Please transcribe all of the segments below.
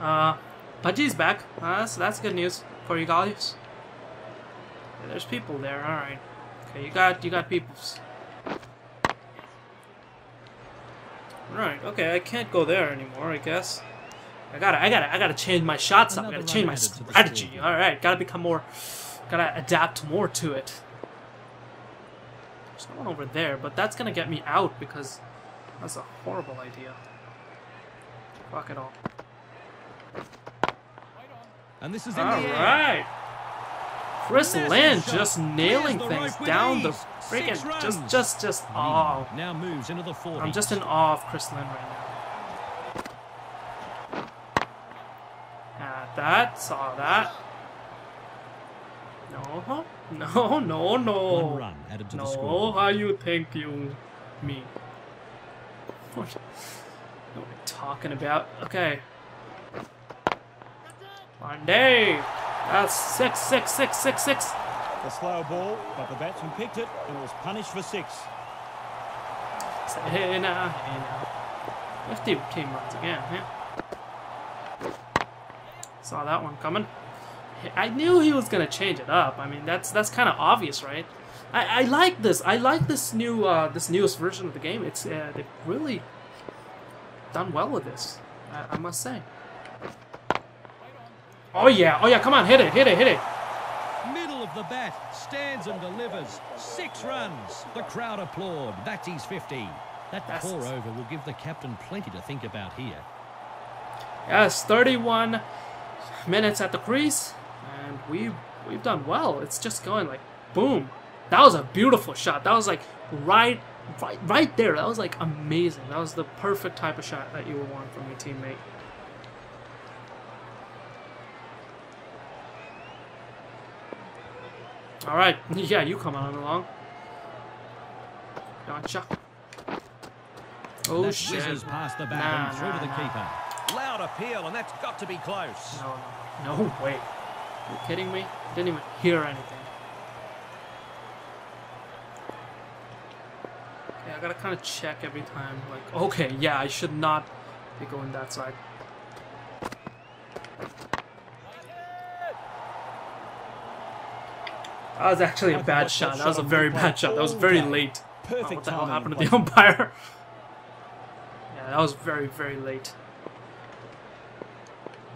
Uh, Pudgy's back. Uh, that's, that's good news for you guys. Yeah, there's people there. All right. Okay, you got you got peoples. Right. Okay, I can't go there anymore. I guess. I gotta, I gotta, I gotta change my shots up. I gotta change my strategy. All right, gotta become more, gotta adapt more to it. There's no one over there, but that's gonna get me out because that's a horrible idea. Fuck it all. And this is in All the air. right. Chris Massive Lynn just nailing things rope with down the freaking just just just oh Now moves into the 40. I'm just in awe of Chris Lynn right now. At that, saw that. No, no, no, no. One run added to the No, score. how you think you me? What? What are we talking about? Okay. One day. That's six, six, six, six, six. The slow ball, but the batsman picked it and it was punished for six. Say, Hey now, hey now. 50 team runs again, yeah. Saw that one coming. I knew he was gonna change it up. I mean, that's that's kind of obvious, right? I, I like this. I like this new uh, this newest version of the game. It's uh, they've really done well with this. I, I must say. Oh yeah, oh yeah, come on, hit it, hit it, hit it. Middle of the bat, stands and delivers. Six runs. The crowd applaud. That's his 50. That That's- poor over will give the captain plenty to think about here. Yes, 31 minutes at the crease, and we've, we've done well. It's just going like boom. That was a beautiful shot. That was like right right right there. That was like amazing. That was the perfect type of shot that you would want from your teammate. All right, yeah, you come on along. Gotcha. Oh that shit! past the bat Nah, and through nah, to the nah. keeper. Loud appeal, and that's got to be close. No, no, no way. Are you kidding me? Didn't even hear anything. Okay, I gotta kind of check every time. Like, okay, yeah, I should not be going that side. That was actually a bad shot. That was a very bad shot. That was very late. Oh, Perfect what the hell happened to the umpire? yeah, that was very, very late.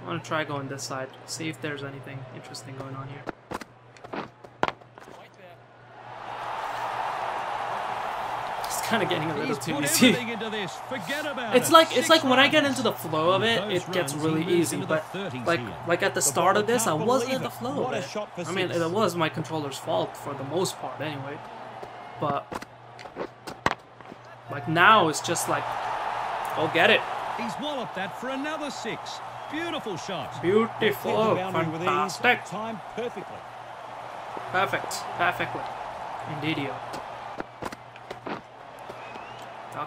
I want to try going this side. See if there's anything interesting going on here. Kind of getting a little too easy. into this. Forget about It's like it's like when I get into the flow of it, it gets really easy. But like like at the start of this, I wasn't in the flow of it. I mean, it was my controller's fault for the most part, anyway. But like now, it's just like, go get it. He's walloped that for another six. Beautiful shot. Beautiful, the boundary with ease, fantastic, timed perfectly. perfect, perfectly, indeedio.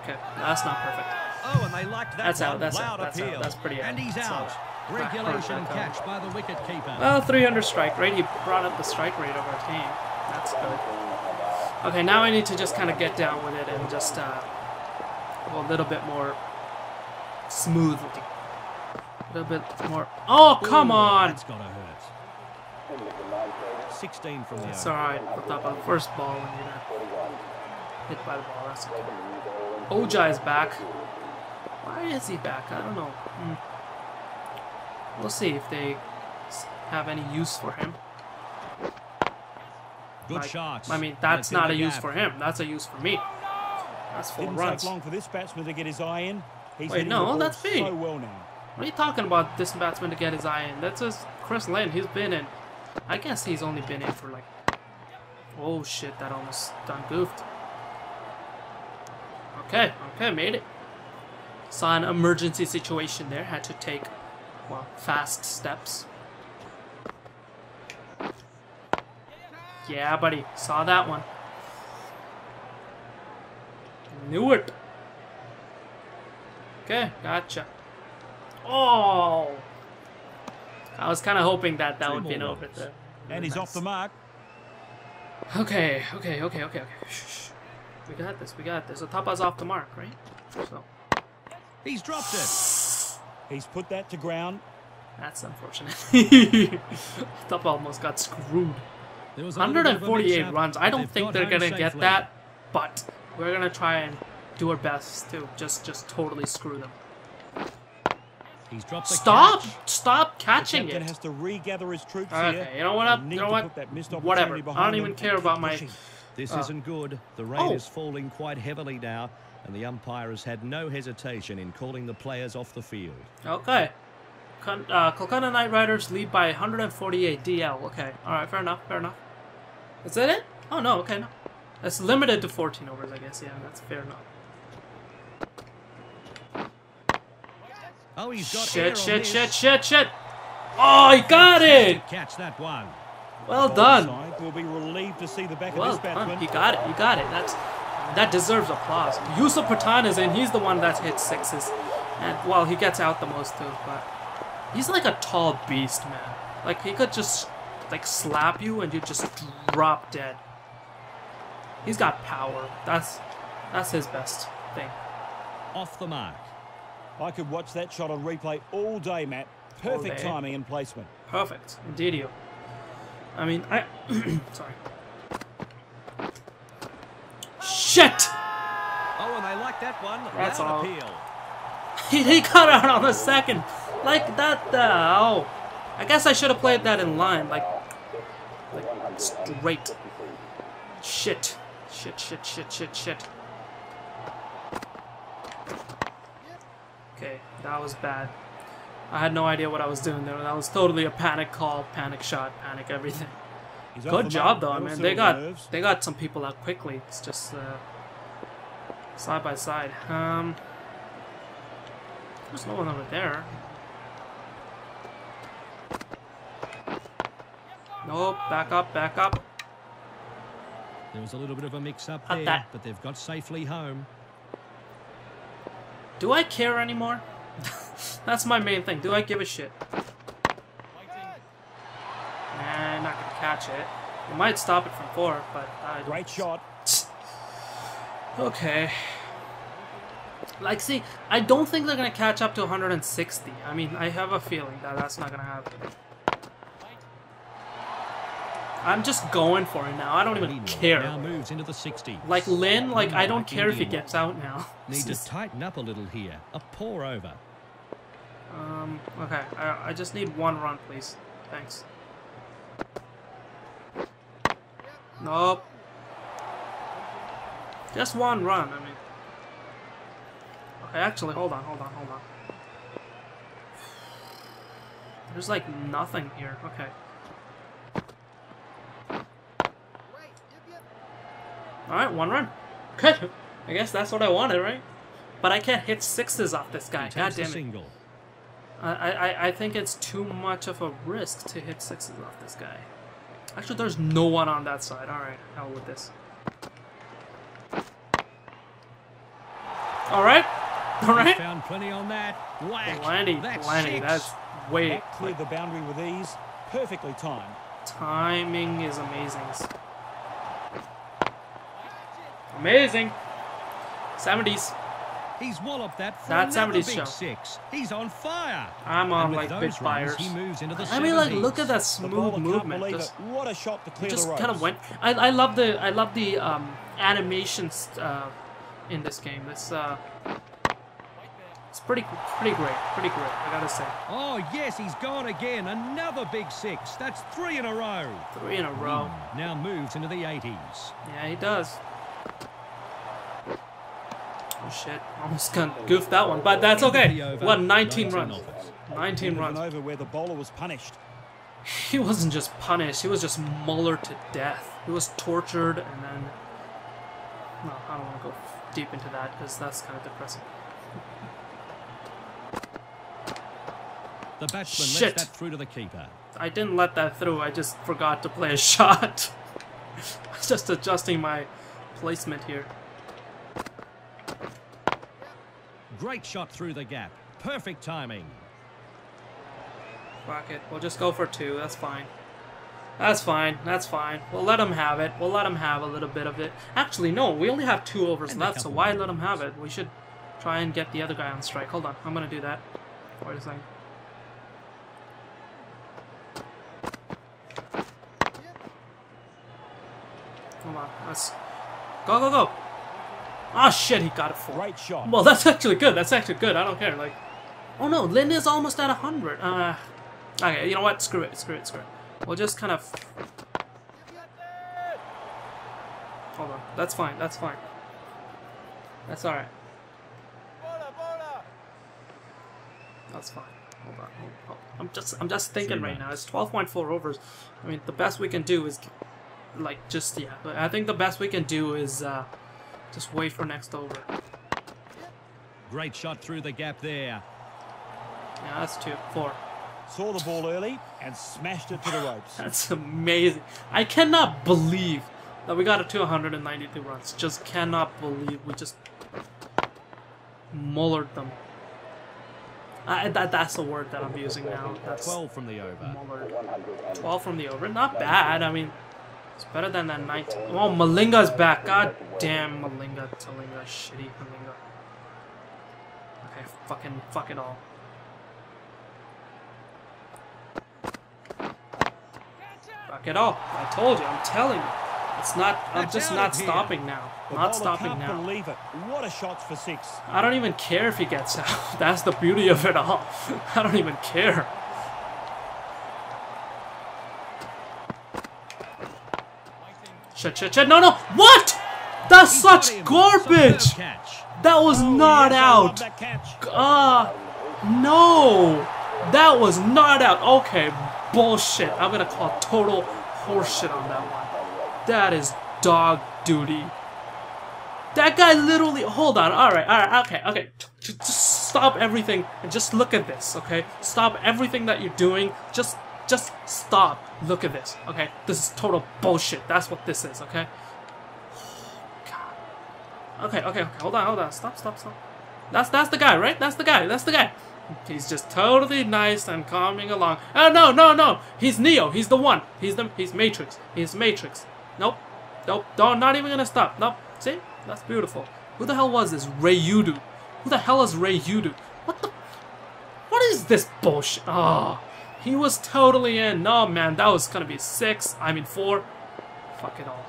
Okay, that's not perfect. Oh, and they liked that That's out, that's out, that's out, that's pretty And out, he's that's out. out. Regulation catch by the wicket keeper. Well, 300 strike rate. He brought up the strike rate of our team. That's good. Okay, now I need to just kind of get down with it and just uh, go a little bit more smoothly. A little bit more. Oh, come Ooh, on! That's gotta hurt. 16 from the It's alright. First ball when you're hit by the ball. That's okay. Ojha is back. Why is he back? I don't know. Hmm. We'll see if they have any use for him. Good Like, shots. I mean, that's not a use gap. for him. That's a use for me. That's four Didn't runs. take long for this batsman to get his eye in. He's Wait, no, that's me. so well now. What are you talking about? This batsman to get his eye in? That's just Chris Lynn. He's been in. I guess he's only been in for like. Oh shit! That almost done goofed. Okay, okay, made it. Saw an emergency situation there. Had to take, well, fast steps. Yeah, buddy. Saw that one. Knew it. Okay, gotcha. Oh! I was kind of hoping that that would be an over there. And he's off the mark. Okay, okay, okay, okay, okay. Shh. We got this, we got this. So Tapa's off the mark, right? So, He's dropped it. He's put that to ground. That's unfortunate. the almost got screwed. There was a little bit of a 148 runs. I don't think they're gonna get that, but we're gonna try and do our best to just just totally screw them. He's dropped the Stop! catch. Stop The catching it. has to regather his troops Okay, here. you know what They up? need You know what? put that missed Whatever. I don't even care about my-. This Oh. isn't good. The rain Oh. is falling quite heavily now, and the umpire has had no hesitation in calling the players off the field. Okay. Con- uh, Kolkata Knight Riders lead by 148 DL. Okay. Alright, fair enough, fair enough. Is that it? Oh, no, okay, no. It's limited to 14 overs, I guess. Yeah, that's fair enough. Oh, he's got Shit, shit, shit, shit, shit. Oh, he got it! Catch that one. Well done. will be relieved to see the back Well of this done. He got it. He got it. That's that deserves applause. Yusuf Pathan is in. He's the one that hits sixes, and well, he gets out the most too. But he's like a tall beast, man. Like he could just like slap you and you just drop dead. He's got power. That's that's his best thing. Off the mark. I could watch that shot on replay all day, Matt. Perfect day. timing and placement. Perfect, indeed. I mean, I sorry. Shit! Oh, and they like that one. That's all. appeal. He, he cut out on the second. Like that. Uh, oh, I guess I should have played that in line, like, like straight. Shit, shit, shit, shit, shit, shit. Okay, that was bad. I had no idea what I was doing there. That was totally a panic call, panic shot, panic everything. He's Good job though, That'll man. They got nerves. they got some people out quickly. It's just uh, side by side. Um, there's no one over there. Nope. Back up. Back up. There was a little bit of a mix-up there, that. but they've got safely home. Do I care anymore? That's my main thing. Do I give a shit? Nah, not gonna catch it. It might stop it from four, but I Great shot. Okay. Like, see, I don't think they're gonna catch up to 160. I mean, I have a feeling that that's not gonna happen. I'm just going for it now. I don't even care. Now moves into the 60s. Like Lynn, like I don't care if he gets out now. Need to tighten up a little here. A poor over. Um. Okay. I, I just need one run, please. Thanks. Nope. Just one run. I mean. Okay. Actually, hold on. Hold on. Hold on. There's like nothing here. Okay. Alright, one run. Good. I guess that's what I wanted, right? But I can't hit sixes off this guy. God damn it. single. I, I, I think it's too much of a risk to hit sixes off this guy. Actually, there's no one on that side. Alright, hell with this. Alright. Alright. Found plenty on that. Whack. Plenty, That's plenty. six. That's way. That cleared the boundary with ease. Perfectly timed. Timing is amazing. Amazing. 70s. He's walloped that for That's another big show. six. He's on fire. I'm on like big runs, fires. He moves into the I mean, like, look at that smooth movement. Just. What a shot to clear just kind of went. I, I love the I love the um, animations uh, in this game. It's uh, it's pretty pretty great, pretty great. I gotta say, Oh, yes, he's gone again. Another big six. That's three in a row. three in a row. Now moves into the 80s. Yeah, he does. Oh shit! Almost gonna goof that one, but that's okay. What? 19 runs. offers. 19 End runs. over where the bowler was punished. He wasn't just punished, he was just mullered to death. He was tortured and then. No, I don't want to go deep into that because that's kind of depressing. The batsman Shit. lets that through to the keeper. I didn't let that through, I just forgot to play a shot. I was just adjusting my placement here. Great shot through the gap. Perfect timing. Fuck it. We'll just go for two. That's fine. That's fine. That's fine. We'll let them have it. We'll let them have a little bit of it. Actually, no. We only have two overs and left, so why let them have it? We should try and get the other guy on strike. Hold on. I'm going to do that. Wait a second. Come on. Let's... Go, go, go! Oh shit, he got a full. Great shot. Well, that's actually good. That's actually good. I don't care. Like, oh no, Lynn is almost at hundred. Uh, okay, you know what? Screw it. Screw it. Screw it. We'll just kind of. Hold on. That's fine. That's fine. That's all right. That's fine. Hold on. Hold, hold. I'm just. I'm just thinking right now. It's 12.4 overs. I mean, the best we can do is, like, just yeah. But I think the best we can do is uh, just wait for next over. Great shot through the gap there. Yeah, that's two, four. Saw the ball early and smashed it to the ropes. That's amazing. I cannot believe that we got a 292 runs. Just cannot believe we just mullered them. I, that, that's the word that I'm using now. That's 12 from the over. mullered. 12 from the over. Not bad. I mean, it's better than that 19. Oh, Malinga's back. God damn, Malinga. Talinga. Shitty Malinga. Okay, fucking, fuck it all. Fuck it all. I told you. I'm telling you. It's not. I'm just not stopping now. Not stopping now. believe it. What a shot for six. I don't even care if he gets out. That's the beauty of it all. I don't even care. Shit, shit, shit. No, no. What? That's such garbage. That was Oh, not yes, I love out. Uh, no. That was not out. Okay, bullshit. I'm gonna call total horseshit on that one. That is dog duty. That guy literally. Hold on. All right. All right. Okay. Okay. Just stop everything and just look at this. Okay. Stop everything that you're doing. Just, just stop. Look at this. Okay. This is total bullshit. That's what this is. Okay. Okay. Okay. Okay. Hold on. Hold on. Stop. Stop. Stop. That's that's the guy, right? That's the guy. That's the guy. He's just totally nice and calming along. Oh no, no, no! He's Neo. He's the one. He's the he's Matrix. He's Matrix. Nope. Nope. Don't not even gonna stop. Nope. See? That's beautiful. Who the hell was this? Rayudu. Who the hell is Rayudu? What the What is this bullshit? Oh, he was totally in. No man, that was gonna be six. I mean four. Fuck it all.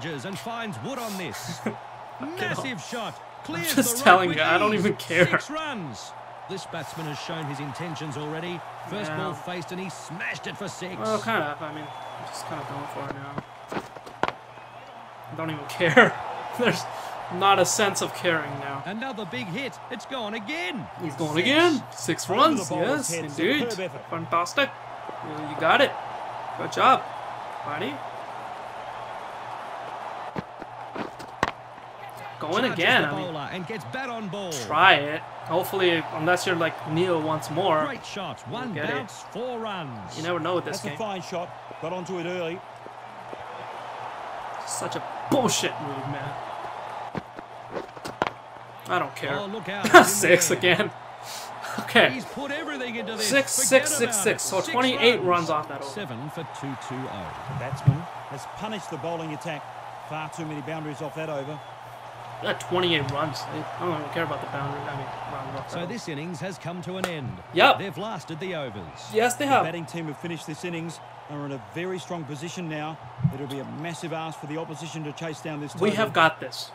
Charges and finds wood on this. Massive shot. Clears just the rope telling you, I don't even care. Six runs. This batsman has shown his intentions already. First Yeah. ball faced and he smashed it for six. Well, kind of. I mean, I'm just kind of going for it now. I don't even care. There's not a sense of caring now. Another big hit. It's gone again. He's going again. Six runs. Yes, indeed. Fantastic. You, you got it. Good job, buddy. Going Charges again. I mean, and gets bat on ball. try it. Hopefully, unless you're like Neil once more, Great shot. One get it. four runs. you never know with this That's a game. fine shot. Got onto it early. Such a bullshit move, man. I don't care. Oh, look out. Six again. Okay. He's put everything into this. Six, Forget six, six, about six. it. So Six 28 runs off that over. Seven for 2-2-0. The batsman has punished the bowling attack. Far too many boundaries off that over. Got 28 runs. I don't even care about the boundary. I mean, round So this innings has come to an end. Yep. They've lasted the overs. Yes, they have. The batting team have finished this innings and are in a very strong position now. It'll be a massive ask for the opposition to chase down this We total. have got this.